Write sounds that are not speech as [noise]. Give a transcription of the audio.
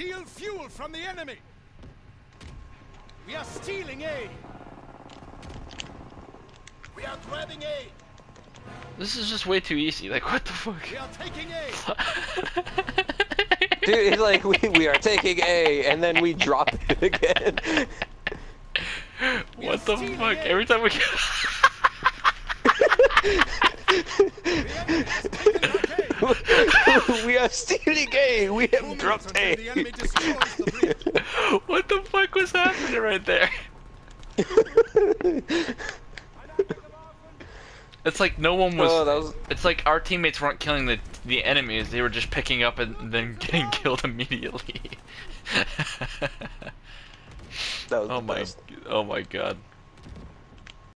Steal fuel from the enemy. We are stealing A. We are grabbing A. This is just way too easy. Like, what the fuck? We are taking A. [laughs] Dude, it's like we, we are taking A and then we drop it [laughs] again. what the fuck? it. Every time we. [laughs] [laughs] we are stealing A. We have minutes dropped A. the enemy the [laughs] what the fuck was happening right there? [laughs] It's like no one was. Oh, that was- It's like our teammates weren't killing the the enemies; they were just picking up and then getting killed immediately. That was oh the my! best. Oh my god!